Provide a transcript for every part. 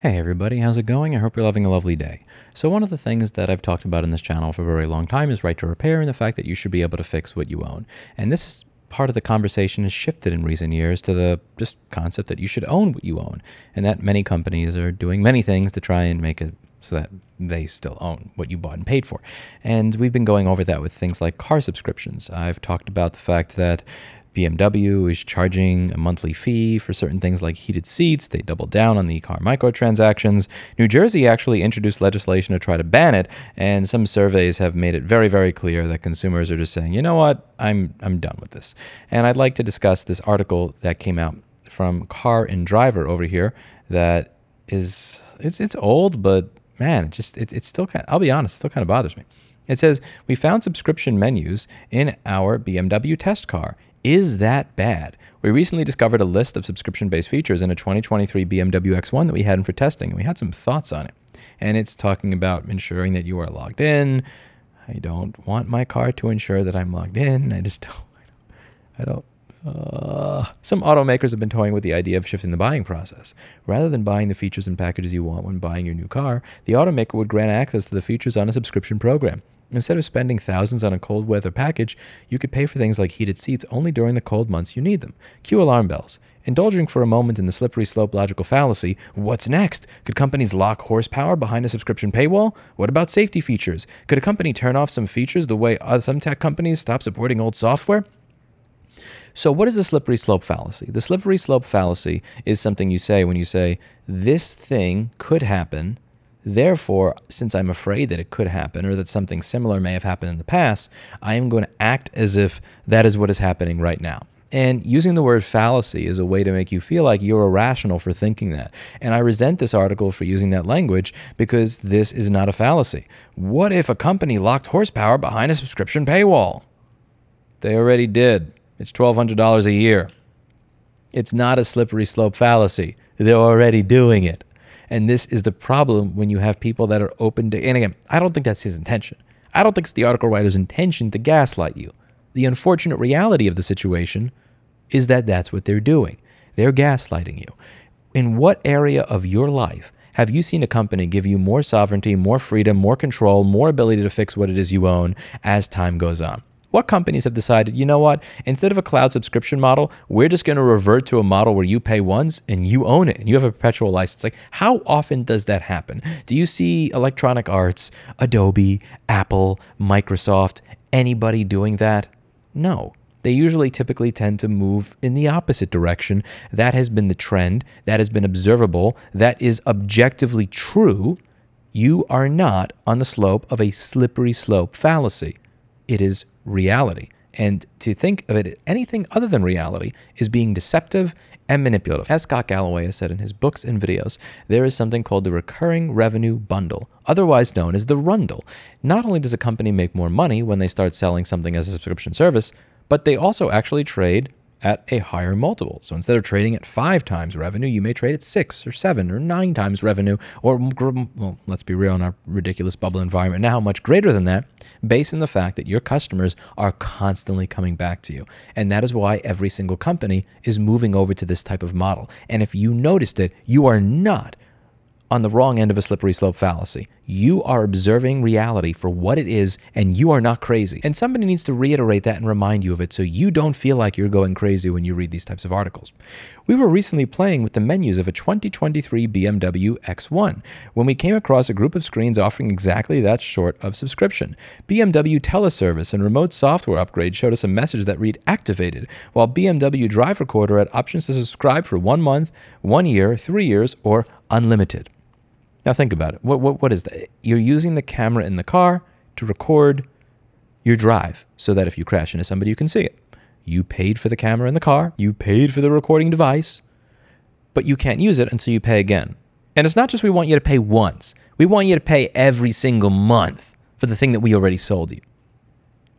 Hey everybody, how's it going? I hope you're having a lovely day. So one of the things that I've talked about in this channel for a very long time is right to repair and the fact that you should be able to fix what you own. And this part of the conversation has shifted in recent years to the just concept that you should own what you own and that many companies are doing many things to try and make it so that they still own what you bought and paid for. And we've been going over that with things like car subscriptions. I've talked about the fact that BMW is charging a monthly fee for certain things like heated seats. They doubled down on the e-car microtransactions. New Jersey actually introduced legislation to try to ban it, and some surveys have made it very, very clear that consumers are just saying, you know what, I'm I'm done with this. And I'd like to discuss this article that came out from Car and Driver over here that is it's it's old, but man, it just it, it's still kind of, I'll be honest, it still kind of bothers me. It says, We found subscription menus in our BMW test car. Is that bad? We recently discovered a list of subscription based features in a 2023 BMW X1 that we had in for testing, and we had some thoughts on it. And it's talking about ensuring that you are logged in. I don't want my car to ensure that I'm logged in. I just don't. I don't. Uh, some automakers have been toying with the idea of shifting the buying process. Rather than buying the features and packages you want when buying your new car, the automaker would grant access to the features on a subscription program. Instead of spending thousands on a cold weather package, you could pay for things like heated seats only during the cold months you need them. Cue alarm bells. Indulging for a moment in the slippery slope logical fallacy, what's next? Could companies lock horsepower behind a subscription paywall? What about safety features? Could a company turn off some features the way some tech companies stop supporting old software? So, what is the slippery slope fallacy? The slippery slope fallacy is something you say when you say, this thing could happen Therefore, since I'm afraid that it could happen or that something similar may have happened in the past, I am going to act as if that is what is happening right now. And using the word fallacy is a way to make you feel like you're irrational for thinking that. And I resent this article for using that language because this is not a fallacy. What if a company locked horsepower behind a subscription paywall? They already did. It's $1,200 a year. It's not a slippery slope fallacy. They're already doing it. And this is the problem when you have people that are open to, and again, I don't think that's his intention. I don't think it's the article writer's intention to gaslight you. The unfortunate reality of the situation is that that's what they're doing. They're gaslighting you. In what area of your life have you seen a company give you more sovereignty, more freedom, more control, more ability to fix what it is you own as time goes on? What companies have decided, you know what, instead of a cloud subscription model, we're just going to revert to a model where you pay once and you own it and you have a perpetual license? Like, how often does that happen? Do you see Electronic Arts, Adobe, Apple, Microsoft, anybody doing that? No. They usually typically tend to move in the opposite direction. That has been the trend, that has been observable, that is objectively true. You are not on the slope of a slippery slope fallacy. It is reality. And to think of it anything other than reality is being deceptive and manipulative. As Scott Galloway has said in his books and videos, there is something called the recurring revenue bundle, otherwise known as the rundle. Not only does a company make more money when they start selling something as a subscription service, but they also actually trade at a higher multiple. So instead of trading at five times revenue, you may trade at six or seven or nine times revenue, or, well, let's be real in our ridiculous bubble environment now, much greater than that, based on the fact that your customers are constantly coming back to you. And that is why every single company is moving over to this type of model. And if you noticed it, you are not on the wrong end of a slippery slope fallacy. You are observing reality for what it is, and you are not crazy. And somebody needs to reiterate that and remind you of it so you don't feel like you're going crazy when you read these types of articles. We were recently playing with the menus of a 2023 BMW X1 when we came across a group of screens offering exactly that short of subscription. BMW Teleservice and remote software upgrade showed us a message that read activated, while BMW Drive Recorder had options to subscribe for one month, one year, three years, or unlimited. Now think about it. What, what, what is that? You're using the camera in the car to record your drive so that if you crash into somebody, you can see it. You paid for the camera in the car, you paid for the recording device, but you can't use it until you pay again. And it's not just we want you to pay once, we want you to pay every single month for the thing that we already sold you.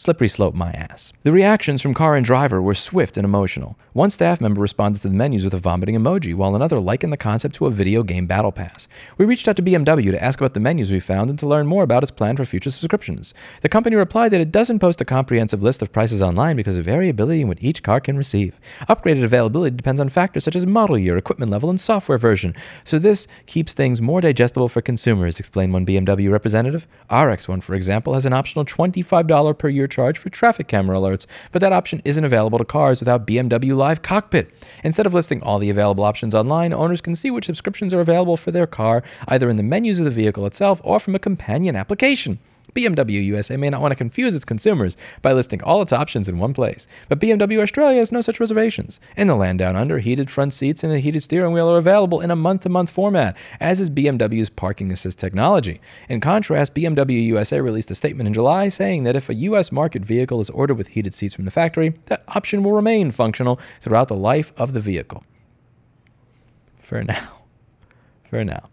Slippery slope my ass. The reactions from car and driver were swift and emotional. One staff member responded to the menus with a vomiting emoji, while another likened the concept to a video game battle pass. We reached out to BMW to ask about the menus we found and to learn more about its plan for future subscriptions. The company replied that it doesn't post a comprehensive list of prices online because of variability in what each car can receive. Upgraded availability depends on factors such as model year, equipment level, and software version, so this keeps things more digestible for consumers, explained one BMW representative. Our X1, for example, has an optional $25 per year charge for traffic camera alerts, but that option isn't available to cars without BMW Live Cockpit. Instead of listing all the available options online, owners can see which subscriptions are available for their car, either in the menus of the vehicle itself or from a companion application. BMW USA may not want to confuse its consumers by listing all its options in one place, but BMW Australia has no such reservations. In the land down under, heated front seats and a heated steering wheel are available in a month to month format, as is BMW's parking assist technology. In contrast, BMW USA released a statement in July saying that if a US market vehicle is ordered with heated seats from the factory, that option will remain functional throughout the life of the vehicle. For now. For now.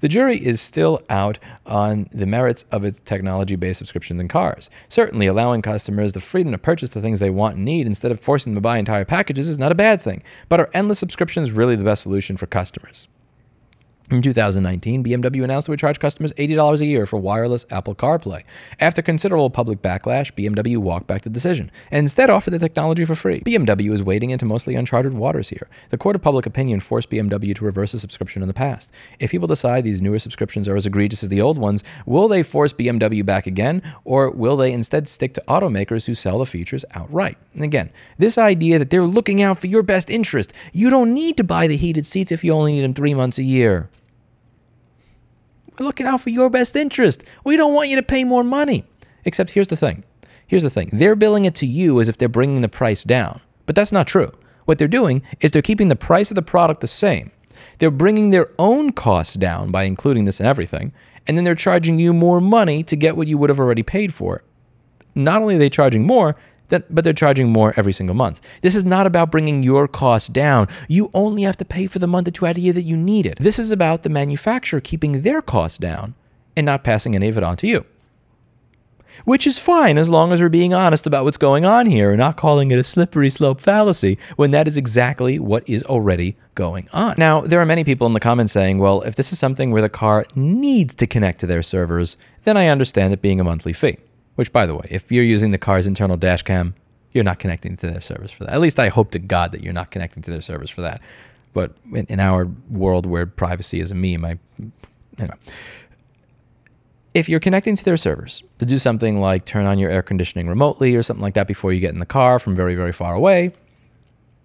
The jury is still out on the merits of its technology based subscriptions in cars. Certainly, allowing customers the freedom to purchase the things they want and need instead of forcing them to buy entire packages is not a bad thing. But are endless subscriptions really the best solution for customers? In 2019, BMW announced it would charge customers $80 a year for wireless Apple CarPlay. After considerable public backlash, BMW walked back the decision and instead offered the technology for free. BMW is wading into mostly uncharted waters here. The court of public opinion forced BMW to reverse a subscription in the past. If people decide these newer subscriptions are as egregious as the old ones, will they force BMW back again, or will they instead stick to automakers who sell the features outright? And again, this idea that they're looking out for your best interest, you don't need to buy the heated seats if you only need them three months a year. We're looking out for your best interest. We don't want you to pay more money. Except here's the thing. Here's the thing. They're billing it to you as if they're bringing the price down. But that's not true. What they're doing is they're keeping the price of the product the same. They're bringing their own costs down by including this in everything, and then they're charging you more money to get what you would have already paid for. Not only are they charging more, but they're charging more every single month. This is not about bringing your costs down. You only have to pay for the month or two out of year that you need it. This is about the manufacturer keeping their costs down and not passing any of it on to you. Which is fine as long as we're being honest about what's going on here and not calling it a slippery slope fallacy when that is exactly what is already going on. Now, there are many people in the comments saying, well, if this is something where the car needs to connect to their servers, then I understand it being a monthly fee. Which, by the way, if you're using the car's internal dash cam, you're not connecting to their service for that. At least I hope to God that you're not connecting to their service for that. But in, in our world where privacy is a meme, I, know, if you're connecting to their servers to do something like turn on your air conditioning remotely or something like that before you get in the car from very, very far away,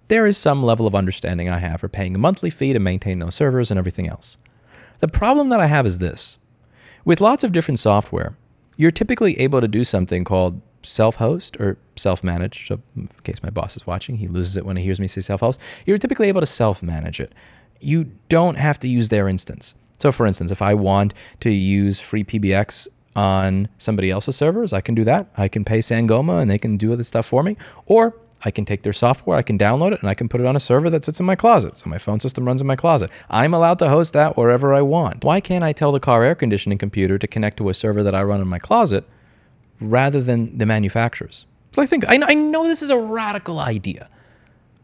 there is some level of understanding I have for paying a monthly fee to maintain those servers and everything else. The problem that I have is this. With lots of different software, you're typically able to do something called self-host or self-manage. So in case my boss is watching, he loses it when he hears me say self-host. You're typically able to self-manage it. You don't have to use their instance. So for instance, if I want to use FreePBX on somebody else's servers, I can do that. I can pay Sangoma and they can do other stuff for me. Or I can take their software, I can download it, and I can put it on a server that sits in my closet. So my phone system runs in my closet. I'm allowed to host that wherever I want. Why can't I tell the car air conditioning computer to connect to a server that I run in my closet rather than the manufacturers? So I think, I, I know this is a radical idea.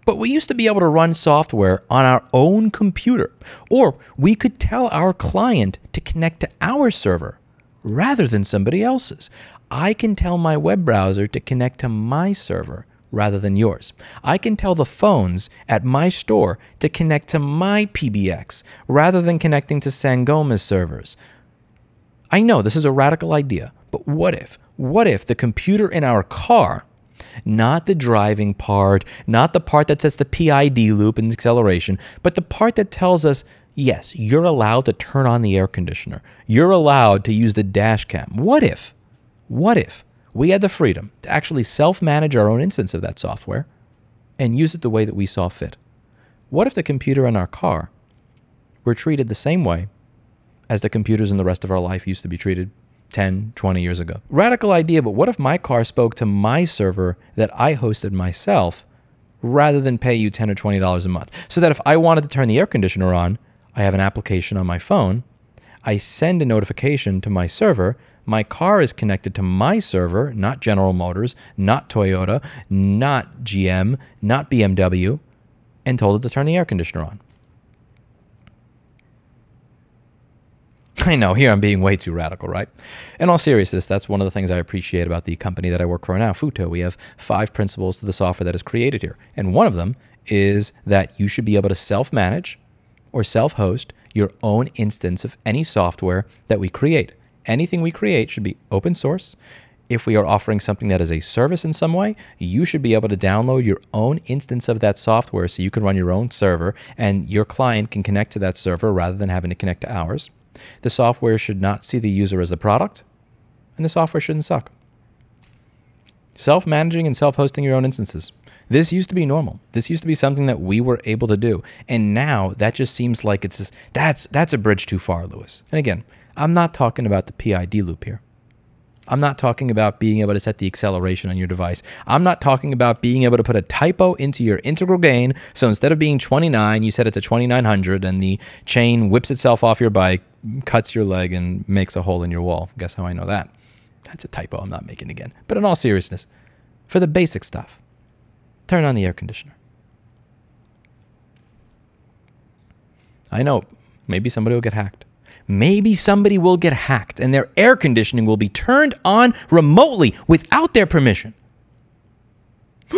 But we used to be able to run software on our own computer, or we could tell our client to connect to our server rather than somebody else's. I can tell my web browser to connect to my server rather than yours. I can tell the phones at my store to connect to my PBX rather than connecting to Sangoma's servers. I know this is a radical idea, but what if? What if the computer in our car, not the driving part, not the part that sets the PID loop and acceleration, but the part that tells us, yes, you're allowed to turn on the air conditioner. You're allowed to use the dash cam. What if? What if we had the freedom to actually self manage our own instance of that software and use it the way that we saw fit. What if the computer in our car were treated the same way as the computers in the rest of our life used to be treated 10, 20 years ago? Radical idea, but what if my car spoke to my server that I hosted myself rather than pay you 10 or $20 a month? So that if I wanted to turn the air conditioner on, I have an application on my phone, I send a notification to my server, My car is connected to my server, not General Motors, not Toyota, not GM, not BMW, and told it to turn the air conditioner on. I know, here I'm being way too radical, right? In all seriousness, that's one of the things I appreciate about the company that I work for now, Futo. We have five principles to the software that is created here. And one of them is that you should be able to self manage or self host your own instance of any software that we create. Anything we create should be open source. If we are offering something that is a service in some way, you should be able to download your own instance of that software so you can run your own server and your client can connect to that server rather than having to connect to ours. The software should not see the user as a product, and the software shouldn't suck. Self managing and self hosting your own instances. This used to be normal. This used to be something that we were able to do. And now that just seems like it's just, that's that's a bridge too far, Louis. And again, I'm not talking about the PID loop here. I'm not talking about being able to set the acceleration on your device. I'm not talking about being able to put a typo into your integral gain. So instead of being 29, you set it to 2900 and the chain whips itself off your bike, cuts your leg, and makes a hole in your wall. Guess how I know that? That's a typo I'm not making again. But in all seriousness, for the basic stuff, turn on the air conditioner. I know, maybe somebody will get hacked. Maybe somebody will get hacked and their air conditioning will be turned on remotely without their permission.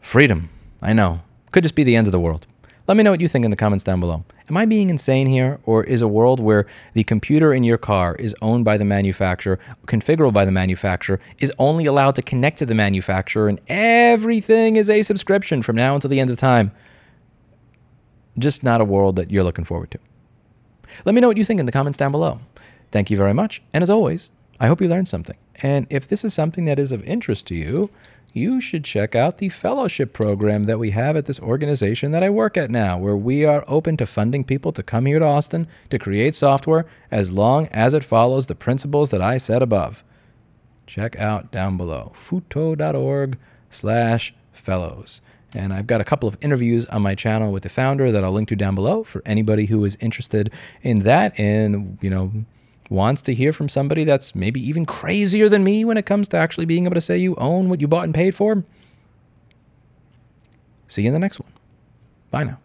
Freedom. I know. Could just be the end of the world. Let me know what you think in the comments down below. Am I being insane here, or is a world where the computer in your car is owned by the manufacturer, configurable by the manufacturer, is only allowed to connect to the manufacturer, and everything is a subscription from now until the end of time? Just not a world that you're looking forward to. Let me know what you think in the comments down below. Thank you very much, and as always, I hope you learned something. And if this is something that is of interest to you, you should check out the fellowship program that we have at this organization that I work at now, where we are open to funding people to come here to Austin to create software as long as it follows the principles that I said above. Check out down below, futo.org slash fellows. And I've got a couple of interviews on my channel with the founder that I'll link to down below for anybody who is interested in that and, you know, wants to hear from somebody that's maybe even crazier than me when it comes to actually being able to say you own what you bought and paid for. See you in the next one. Bye now.